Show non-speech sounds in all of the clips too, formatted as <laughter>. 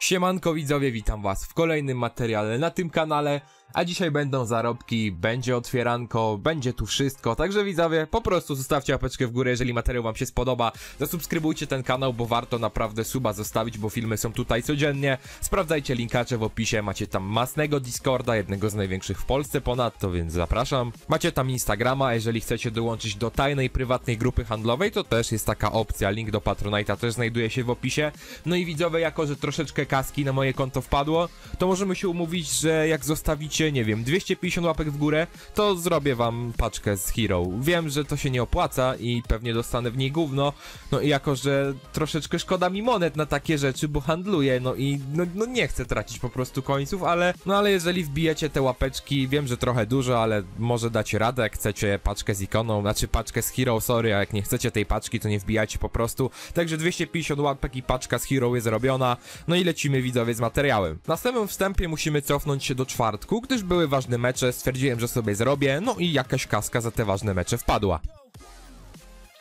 Siemanko widzowie, witam was w kolejnym materiale na tym kanale, a dzisiaj będą zarobki, będzie otwieranko, będzie tu wszystko, także widzowie, po prostu zostawcie łapeczkę w górę, jeżeli materiał wam się spodoba, zasubskrybujcie ten kanał, bo warto naprawdę suba zostawić, bo filmy są tutaj codziennie, sprawdzajcie linkacze w opisie, macie tam masnego Discorda, jednego z największych w Polsce ponadto, więc zapraszam, macie tam Instagrama, jeżeli chcecie dołączyć do tajnej, prywatnej grupy handlowej, to też jest taka opcja, link do Patronite'a też znajduje się w opisie, no i widzowie, jako że troszeczkę kaski na moje konto wpadło, to możemy się umówić, że jak zostawicie, nie wiem, 250 łapek w górę, to zrobię wam paczkę z Hero. Wiem, że to się nie opłaca i pewnie dostanę w niej gówno, no i jako, że troszeczkę szkoda mi monet na takie rzeczy, bo handluję, no i no, no nie chcę tracić po prostu końców, ale no ale jeżeli wbijecie te łapeczki, wiem, że trochę dużo, ale może dacie radę, jak chcecie paczkę z ikoną, znaczy paczkę z Hero, sorry, a jak nie chcecie tej paczki, to nie wbijajcie po prostu. Także 250 łapek i paczka z Hero jest robiona, no i lecimy widzowie z materiałem. Na samym wstępie musimy cofnąć się do czwartku, gdyż były ważne mecze, stwierdziłem, że sobie zrobię, no i jakaś kaska za te ważne mecze wpadła.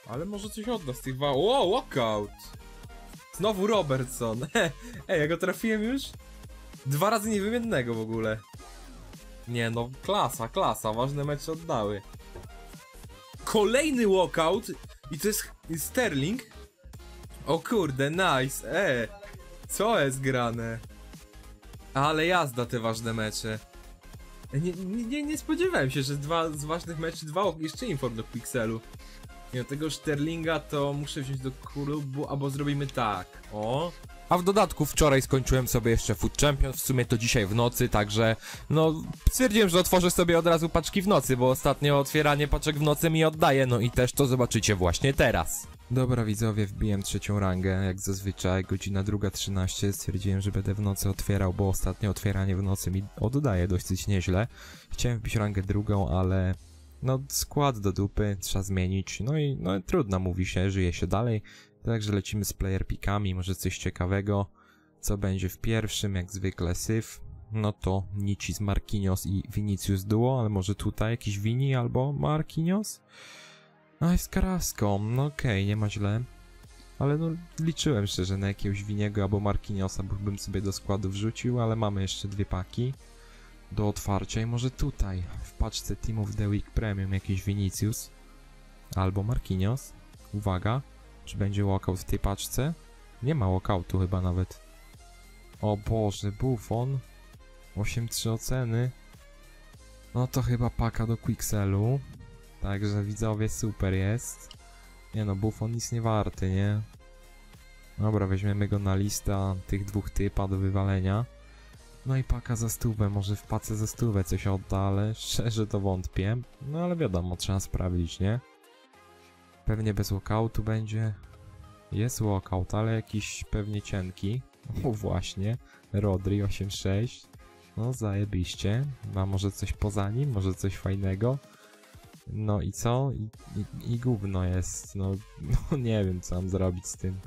Ale może coś odda z tych wał... O, walkout! Znowu Robertson. <laughs> Ej, ja go trafiłem już? Dwa razy nie wiem jednego w ogóle. Nie no, klasa, klasa, ważne mecze oddały. Kolejny walkout i to jest Sterling? O kurde, nice, e. Co jest grane? Ale jazda te ważne mecze. Nie, nie, nie, spodziewałem się, że dwa z ważnych meczy, dwa jeszcze inform do Pixelu. Nie, tego Sterlinga to muszę wziąć do klubu, albo zrobimy tak. O. A w dodatku wczoraj skończyłem sobie jeszcze Food Champion, w sumie to dzisiaj w nocy, także no stwierdziłem, że otworzę sobie od razu paczki w nocy, bo ostatnio otwieranie paczek w nocy mi oddaje, no i też to zobaczycie właśnie teraz. Dobra widzowie, wbiłem trzecią rangę, jak zazwyczaj, godzina druga 13, stwierdziłem, że będę w nocy otwierał, bo ostatnio otwieranie w nocy mi oddaje dosyć nieźle. Chciałem wbić rangę drugą, ale no skład do dupy, trzeba zmienić, no i no trudno mówi się, żyje się dalej, także lecimy z player pickami, może coś ciekawego, co będzie w pierwszym, jak zwykle syf, no to Nici z Marquinhos i Vinicius duo, ale może tutaj jakiś Vini albo Marquinhos? A jest Carrasco, no okej, okay, nie ma źle. Ale no liczyłem szczerze na jakiegoś Winiego albo Marquinhosa, bo bym sobie do składu wrzucił, ale mamy jeszcze dwie paki do otwarcia i może tutaj w paczce Team of the Week Premium jakiś Vinicius albo Marquinhos. Uwaga, czy będzie walkout w tej paczce? Nie ma walkoutu chyba nawet. O Boże, Buffon 8-3 oceny. No to chyba paka do Quixelu. Także widzowie, super jest. Nie no, Buffon nic nie warty, nie? Dobra, weźmiemy go na listę tych dwóch typa do wywalenia. No i paka za stówę, może w pace za stówę coś odda, ale szczerze to wątpię. No ale wiadomo, trzeba sprawdzić, nie? Pewnie bez walkoutu będzie. Jest walkout, ale jakiś pewnie cienki. <laughs> O właśnie, Rodri 8.6. No zajebiście. Ma może coś poza nim, może coś fajnego. No i co? I, i, i gówno jest. No, <laughs> no nie wiem co mam zrobić z tym.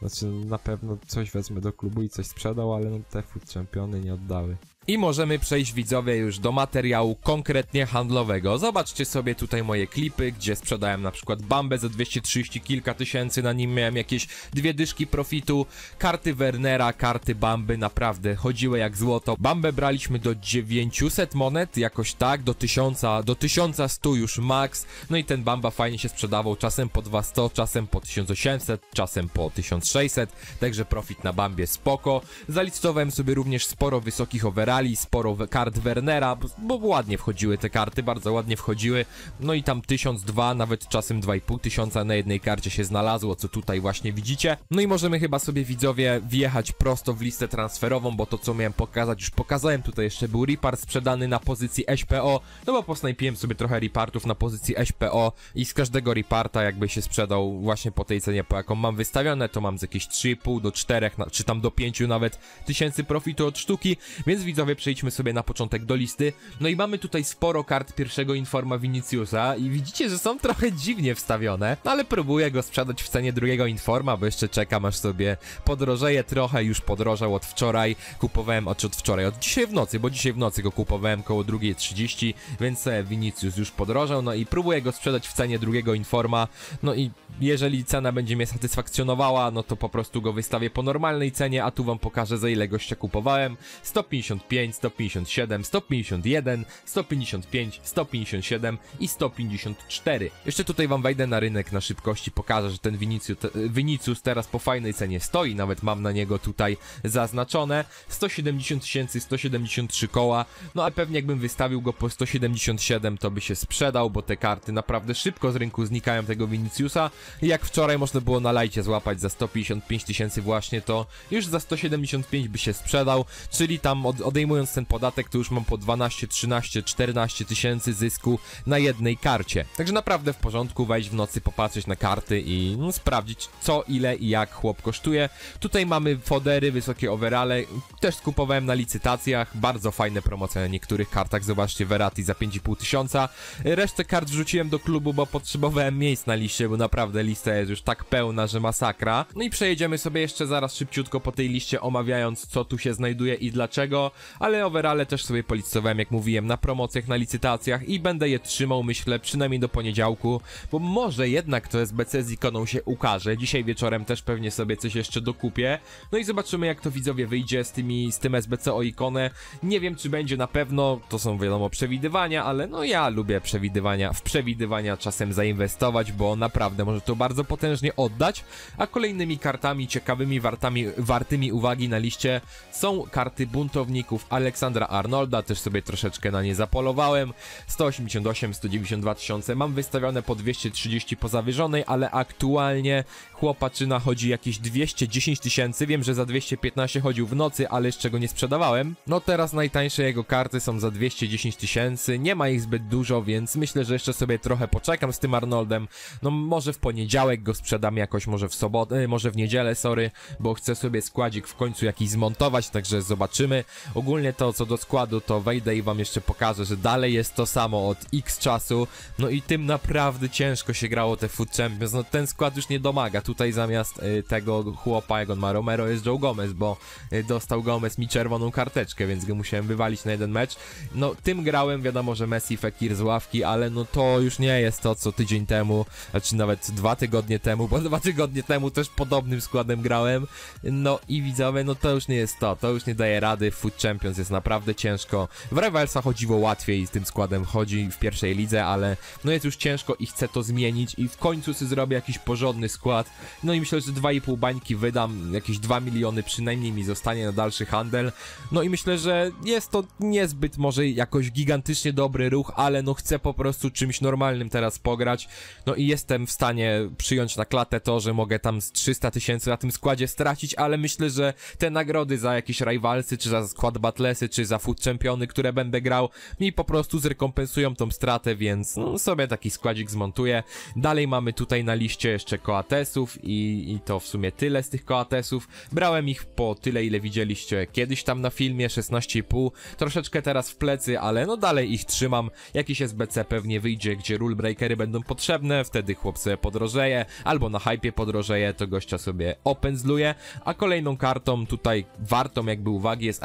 Znaczy na pewno coś wezmę do klubu i coś sprzedał, ale no te food czempiony nie oddały. I możemy przejść widzowie już do materiału konkretnie handlowego. Zobaczcie sobie tutaj moje klipy, gdzie sprzedałem na przykład Bambę za 230 kilka tysięcy, na nim miałem jakieś dwie dyszki profitu, karty Wernera, karty Bamby, naprawdę chodziły jak złoto. Bambę braliśmy do 900 monet, jakoś tak, do 1000, do 1100 już max, no i ten Bamba fajnie się sprzedawał, czasem po 200, czasem po 1800, czasem po 1600, także profit na Bambie spoko. Zalicytowałem sobie również sporo wysokich overall brali sporo kart Wernera, bo, bo, ładnie wchodziły te karty, bardzo ładnie wchodziły. No i tam 1002, nawet czasem 2,5 tysiąca na jednej karcie się znalazło, co tutaj właśnie widzicie. No i możemy chyba sobie widzowie wjechać prosto w listę transferową, bo to co miałem pokazać, już pokazałem, tutaj jeszcze był Ripart sprzedany na pozycji SPO, no bo posnajpiłem sobie trochę Ripartów na pozycji SPO i z każdego Riparta jakby się sprzedał właśnie po tej cenie, po jaką mam wystawione, to mam z jakieś 3,5 do 4, czy tam do 5 nawet tysięcy profitu od sztuki, więc widzowie widzowie przejdźmy sobie na początek do listy. No i mamy tutaj sporo kart pierwszego Informa Viniciusa i widzicie, że są trochę dziwnie wstawione, ale próbuję go sprzedać w cenie drugiego Informa, bo jeszcze czekam aż sobie podrożeje. Trochę, już podrożał od wczoraj, kupowałem, od, od wczoraj, od dzisiaj w nocy, bo dzisiaj w nocy go kupowałem koło 2.30, więc e, Vinicius już podrożał, no i próbuję go sprzedać w cenie drugiego Informa, no i jeżeli cena będzie mnie satysfakcjonowała, no to po prostu go wystawię po normalnej cenie, a tu wam pokażę za ile gościa kupowałem. 155, 157, 151, 155, 157 i 154. Jeszcze tutaj wam wejdę na rynek na szybkości, pokażę, że ten Vinicius, Vinicius teraz po fajnej cenie stoi, nawet mam na niego tutaj zaznaczone. 170 tysięcy, 173 koła, no ale pewnie jakbym wystawił go po 177, to by się sprzedał, bo te karty naprawdę szybko z rynku znikają tego Viniciusa. Jak wczoraj można było na lajcie złapać za 155 tysięcy właśnie, to już za 175 by się sprzedał, czyli tam od, odejmując ten podatek, to już mam po 12, 13, 14 tysięcy zysku na jednej karcie. Także naprawdę w porządku wejść w nocy, popatrzeć na karty i no, sprawdzić co, ile i jak chłop kosztuje. Tutaj mamy fodery, wysokie overale, też skupowałem na licytacjach, bardzo fajne promocje na niektórych kartach, zobaczcie Verati za 5,5 tysiąca. Resztę kart wrzuciłem do klubu, bo potrzebowałem miejsc na liście, bo naprawdę lista jest już tak pełna, że masakra. No i przejedziemy sobie jeszcze zaraz szybciutko po tej liście, omawiając co tu się znajduje i dlaczego, ale overale też sobie policowałem, jak mówiłem, na promocjach, na licytacjach i będę je trzymał, myślę, przynajmniej do poniedziałku, bo może jednak to SBC z ikoną się ukaże. Dzisiaj wieczorem też pewnie sobie coś jeszcze dokupię. No i zobaczymy, jak to widzowie wyjdzie z tymi, z tym SBC o ikonę. Nie wiem, czy będzie na pewno, to są wiadomo przewidywania, ale no ja lubię przewidywania, w przewidywania czasem zainwestować, bo naprawdę może to bardzo potężnie oddać, a kolejnymi kartami ciekawymi, wartami, wartymi uwagi na liście są karty buntowników Aleksandra Arnolda, też sobie troszeczkę na nie zapolowałem, 188, 192 tysiące, mam wystawione po 230 po zawyżonej, ale aktualnie chłopaczyna chodzi jakieś 210 tysięcy, wiem, że za 215 chodził w nocy, ale jeszcze go nie sprzedawałem. No teraz najtańsze jego karty są za 210 tysięcy, nie ma ich zbyt dużo, więc myślę, że jeszcze sobie trochę poczekam z tym Arnoldem, no może w poniedziałek go sprzedam jakoś, może w sobotę, może w niedzielę, sorry, bo chcę sobie składzik w końcu jakiś zmontować, także zobaczymy. Ogólnie to co do składu, to wejdę i wam jeszcze pokażę, że dalej jest to samo od x czasu, no i tym naprawdę ciężko się grało te Food Champions, no ten skład już nie domaga, tutaj zamiast y, tego chłopa, jak on ma Romero, jest Joe Gomez, bo y, dostał Gomez mi czerwoną karteczkę, więc go musiałem wywalić na jeden mecz. No tym grałem, wiadomo, że Messi, Fekir z ławki, ale no to już nie jest to, co tydzień temu, znaczy nawet dwa tygodnie temu, bo <laughs> dwa tygodnie temu też podobnym składem grałem, no i widzowie, no to już nie jest to, to już nie daje rady, Food Champions jest naprawdę ciężko. W Rivalsa chodziło łatwiej z tym składem, chodzi w pierwszej lidze, ale no jest już ciężko i chcę to zmienić i w końcu sobie zrobię jakiś porządny skład. No i myślę, że 2,5 bańki wydam, jakieś 2 miliony przynajmniej mi zostanie na dalszy handel. No i myślę, że jest to niezbyt może jakoś gigantycznie dobry ruch, ale no chcę po prostu czymś normalnym teraz pograć. No i jestem w stanie przyjąć na klatę to, że mogę tam z 300 tysięcy na tym składzie stracić, ale myślę, że te nagrody za jakieś rivalsy, czy za skład battlesy, czy za food championy, które będę grał, mi po prostu zrekompensują tą stratę, więc no, sobie taki składzik zmontuję. Dalej mamy tutaj na liście jeszcze koatesów i, i to w sumie tyle z tych koatesów. Brałem ich po tyle, ile widzieliście kiedyś tam na filmie, 16,5. Troszeczkę teraz w plecy, ale no dalej ich trzymam. Jakiś SBC pewnie wyjdzie, gdzie rule breakery będą potrzebne, wtedy chłop sobie podrożeje, albo na hypie podrożeje, to gościa sobie opędzluje. A kolejną kartą tutaj wartą jakby uwagi jest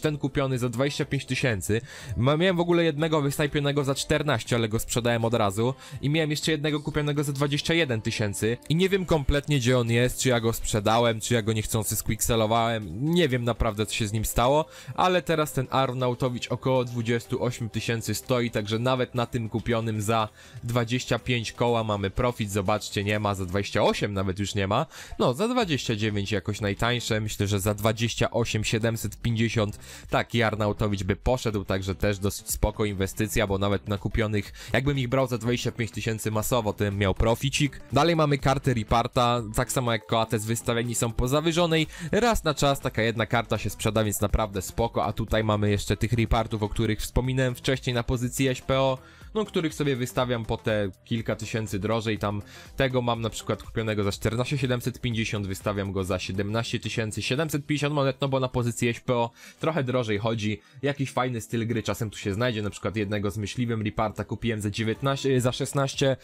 Ten kupiony za 25 tysięcy. Miałem w ogóle jednego wystąpionego za 14, ale go sprzedałem od razu. I miałem jeszcze jednego kupionego za 21 tysięcy. I nie wiem kompletnie gdzie on jest, czy ja go sprzedałem, czy ja go niechcący squickselowałem. Nie wiem naprawdę co się z nim stało, ale teraz ten Arnautowicz około 28 tysięcy stoi, także nawet na tym kupionym za 25 koła mamy profit, zobaczcie, nie ma, za 28 nawet już nie ma. No, za 29 jakoś najtańsze, myślę, że za 28 750 taki Arnautowicz by poszedł, także też dosyć spoko inwestycja, bo nawet na kupionych, jakbym ich brał za 25 tysięcy masowo, to bym miał proficik. Dalej mamy karty Riparta, tak samo jak Coates wystawieni są po zawyżonej, raz na czas taka jedna karta się sprzeda, więc naprawdę spoko, a tutaj mamy jeszcze tych Ripartów, o których wspominałem wcześniej na pozycji SPO, no których sobie wystawiam po te kilka tysięcy drożej, tam tego mam na przykład kupionego za 14 750, wystawiam go za 17 750 monet, no bo na pozycji SPO trochę drożej chodzi, jakiś fajny styl gry czasem tu się znajdzie, na przykład jednego z myśliwym Reparta kupiłem za 19, za 16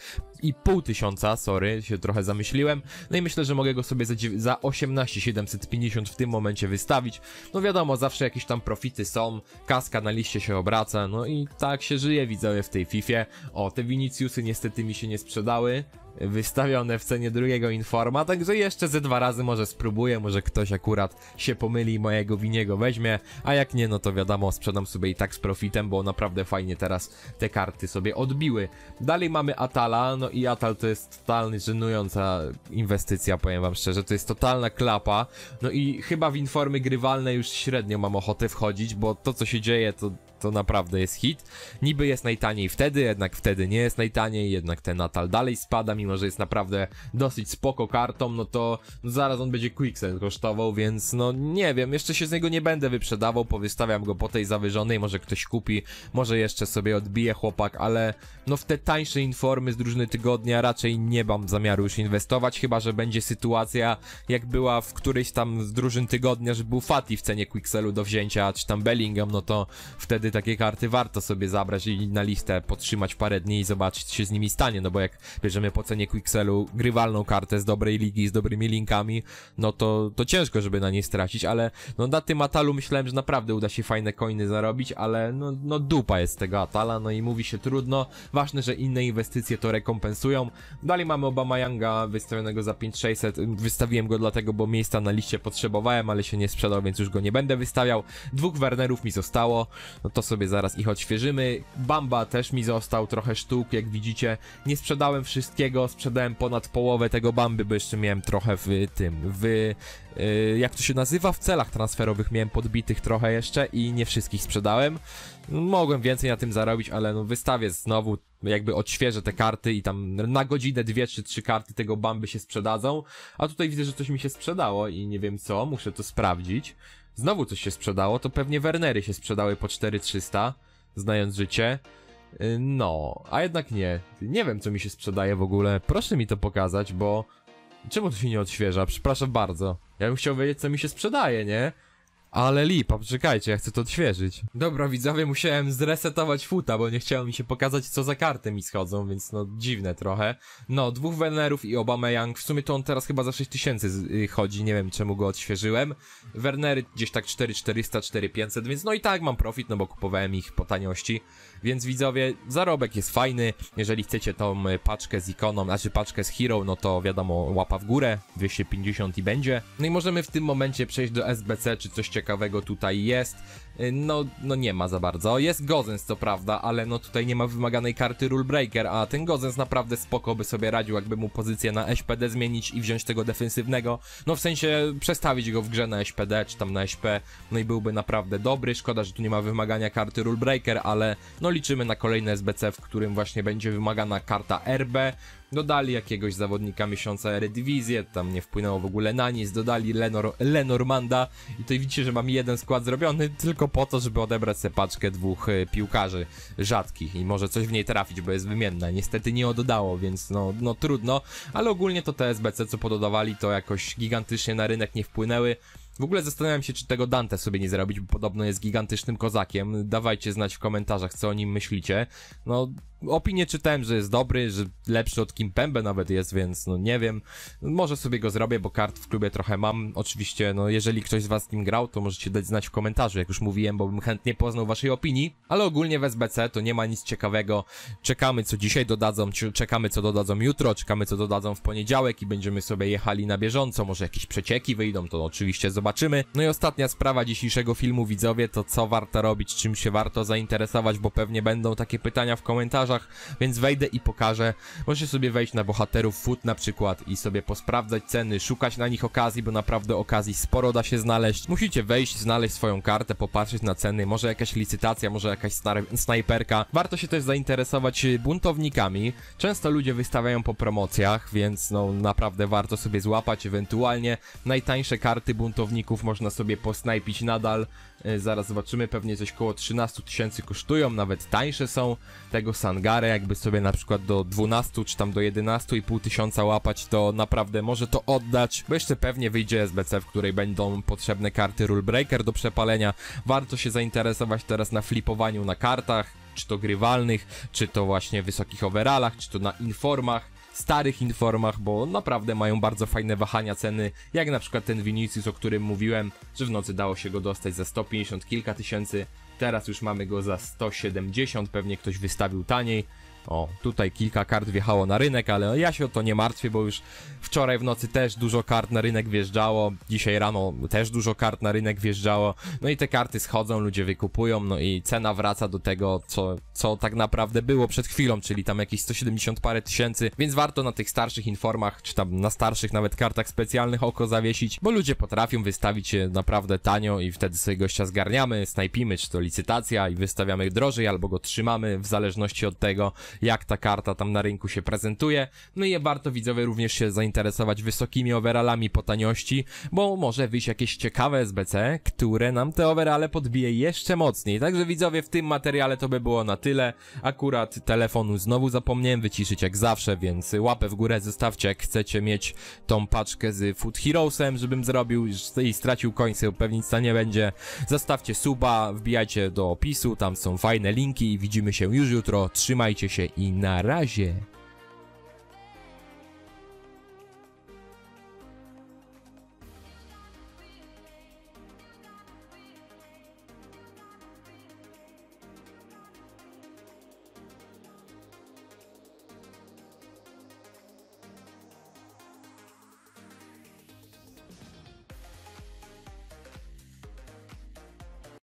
i pół tysiąca, sorry, się trochę zamyśliłem, no i myślę, że mogę go sobie za, za 18 750 w tym momencie wystawić, no wiadomo, zawsze jakieś tam profity są, kaska na liście się obraca, no i tak się żyje, widzowie, w tej O, te Viniciusy niestety mi się nie sprzedały, wystawione w cenie drugiego Informa, także jeszcze ze dwa razy może spróbuję, może ktoś akurat się pomyli i mojego winiego weźmie, a jak nie, no to wiadomo, sprzedam sobie i tak z profitem, bo naprawdę fajnie teraz te karty sobie odbiły. Dalej mamy Atala, no i Atal to jest totalnie żenująca inwestycja, powiem wam szczerze, to jest totalna klapa, no i chyba w Informy grywalne już średnio mam ochotę wchodzić, bo to co się dzieje to to naprawdę jest hit. Niby jest najtaniej wtedy, jednak wtedy nie jest najtaniej, jednak ten Natal dalej spada, mimo że jest naprawdę dosyć spoko kartą, no to zaraz on będzie Quicksell kosztował, więc no nie wiem, jeszcze się z niego nie będę wyprzedawał, powystawiam go po tej zawyżonej, może ktoś kupi, może jeszcze sobie odbije chłopak, ale no w te tańsze informy z drużyny tygodnia raczej nie mam zamiaru już inwestować, chyba że będzie sytuacja jak była w którejś tam z drużyn tygodnia, że był Fati w cenie Quicksellu do wzięcia, czy tam Bellingham, no to wtedy takie karty warto sobie zabrać i na listę podtrzymać parę dni i zobaczyć co się z nimi stanie, no bo jak bierzemy po cenie Quicksellu grywalną kartę z dobrej ligi, z dobrymi linkami, no to, to ciężko, żeby na niej stracić, ale no na tym Atalu myślałem, że naprawdę uda się fajne coiny zarobić, ale no, no dupa jest tego Atala, no i mówi się trudno, ważne, że inne inwestycje to rekompensują. Dalej mamy Obama Younga wystawionego za 5600, wystawiłem go dlatego, bo miejsca na liście potrzebowałem, ale się nie sprzedał, więc już go nie będę wystawiał. Dwóch Wernerów mi zostało, no to sobie zaraz ich odświeżymy. Bamba też mi został trochę sztuk, jak widzicie. Nie sprzedałem wszystkiego, sprzedałem ponad połowę tego Bamby, bo jeszcze miałem trochę w tym, w... Yy, jak to się nazywa? W celach transferowych miałem podbitych trochę jeszcze i nie wszystkich sprzedałem. Mogłem więcej na tym zarobić, ale no wystawię znowu, jakby odświeżę te karty i tam na godzinę dwie czy trzy karty tego Bamby się sprzedadzą. A tutaj widzę, że coś mi się sprzedało i nie wiem co, muszę to sprawdzić. Znowu coś się sprzedało, to pewnie Wernery się sprzedały po 4300, znając życie. Yy, No, a jednak nie. Nie wiem, co mi się sprzedaje w ogóle. Proszę mi to pokazać, bo... Czemu to się nie odświeża? Przepraszam bardzo. Ja bym chciał wiedzieć, co mi się sprzedaje, nie? Ale lipa, poczekajcie, ja chcę to odświeżyć. Dobra, widzowie, musiałem zresetować futa, bo nie chciało mi się pokazać, co za karty mi schodzą, więc no, dziwne trochę. No, dwóch Wernerów i Obama Young, w sumie to on teraz chyba za 6000 z- y, chodzi, nie wiem czemu go odświeżyłem. Wernery gdzieś tak 4400, 4500, więc no i tak mam profit, no bo kupowałem ich po taniości. Więc widzowie, zarobek jest fajny, jeżeli chcecie tą y, paczkę z ikoną, znaczy paczkę z Hero, no to wiadomo, łapa w górę, 250 i będzie. No i możemy w tym momencie przejść do SBC, czy coś ciekawego tutaj jest. Y, No, no nie ma za bardzo. Jest Gozens co prawda, ale no tutaj nie ma wymaganej karty Rule Breaker, a ten Gozens naprawdę spoko by sobie radził, jakby mu pozycję na SPD zmienić i wziąć tego defensywnego. No w sensie przestawić go w grze na SPD, czy tam na SP, no i byłby naprawdę dobry. Szkoda, że tu nie ma wymagania karty Rule Breaker, ale no liczymy na kolejne SBC, w którym właśnie będzie wymagana karta RB. Dodali jakiegoś zawodnika miesiąca Eredivisie, tam nie wpłynęło w ogóle na nic, dodali Lenor, Lenormanda i tutaj widzicie, że mam jeden skład zrobiony tylko po to, żeby odebrać sobie paczkę dwóch y, piłkarzy rzadkich i może coś w niej trafić, bo jest wymienna. Niestety nie oddało, więc no, no trudno, ale ogólnie to te SBC, co pododawali, to jakoś gigantycznie na rynek nie wpłynęły. W ogóle zastanawiam się, czy tego Dante sobie nie zrobić, bo podobno jest gigantycznym kozakiem. Dawajcie znać w komentarzach, co o nim myślicie. No, opinię czytałem, że jest dobry, że lepszy od Kimpembe nawet jest, więc no nie wiem. Może sobie go zrobię, bo kart w klubie trochę mam. Oczywiście, no jeżeli ktoś z was z nim grał, to możecie dać znać w komentarzu, jak już mówiłem, bo bym chętnie poznał waszej opinii. Ale ogólnie w SBC to nie ma nic ciekawego. Czekamy, co dzisiaj dodadzą, czekamy, co dodadzą jutro, czekamy, co dodadzą w poniedziałek i będziemy sobie jechali na bieżąco. Może jakieś przecieki wyjdą, to oczywiście zobaczymy. No i ostatnia sprawa dzisiejszego filmu, widzowie, to co warto robić, czym się warto zainteresować, bo pewnie będą takie pytania w komentarzach, więc wejdę i pokażę. Możecie sobie wejść na bohaterów food na przykład i sobie posprawdzać ceny, szukać na nich okazji, bo naprawdę okazji sporo da się znaleźć. Musicie wejść, znaleźć swoją kartę, popatrzeć na ceny, może jakaś licytacja, może jakaś snajperka. Warto się też zainteresować y, buntownikami. Często ludzie wystawiają po promocjach, więc no naprawdę warto sobie złapać, ewentualnie najtańsze karty buntowników można sobie posnajpić nadal. E, Zaraz zobaczymy, pewnie coś koło 13 tysięcy kosztują, nawet tańsze są tego Sangare, jakby sobie na przykład do 12 czy tam do 11,5 tysiąca łapać, to naprawdę może to oddać, bo jeszcze pewnie wyjdzie SBC, w której będą potrzebne karty Rule Breaker do przepalenia. Warto się zainteresować teraz na flipowaniu na kartach, czy to grywalnych, czy to właśnie wysokich overallach, czy to na informach starych informach, bo naprawdę mają bardzo fajne wahania ceny, jak na przykład ten Vinicius, o którym mówiłem, że w nocy dało się go dostać za 150 kilka tysięcy, teraz już mamy go za 170, pewnie ktoś wystawił taniej. O, tutaj kilka kart wjechało na rynek, ale ja się o to nie martwię, bo już wczoraj w nocy też dużo kart na rynek wjeżdżało, dzisiaj rano też dużo kart na rynek wjeżdżało, no i te karty schodzą, ludzie wykupują, no i cena wraca do tego, co, co tak naprawdę było przed chwilą, czyli tam jakieś 170 parę tysięcy, więc warto na tych starszych informach, czy tam na starszych nawet kartach specjalnych oko zawiesić, bo ludzie potrafią wystawić je naprawdę tanio i wtedy sobie gościa zgarniamy, snajpimy, czy to licytacja i wystawiamy drożej, albo go trzymamy w zależności od tego, jak ta karta tam na rynku się prezentuje. No i warto widzowie również się zainteresować wysokimi overallami po taniości, bo może wyjść jakieś ciekawe SBC, które nam te overale podbije jeszcze mocniej. Także widzowie w tym materiale to by było na tyle. Akurat telefonu znowu zapomniałem wyciszyć jak zawsze, więc łapę w górę zostawcie jak chcecie mieć tą paczkę z Food Heroesem, żebym zrobił i stracił końce, pewnie nic tam nie będzie. Zostawcie suba, wbijajcie do opisu, tam są fajne linki i widzimy się już jutro. Trzymajcie się i na razie.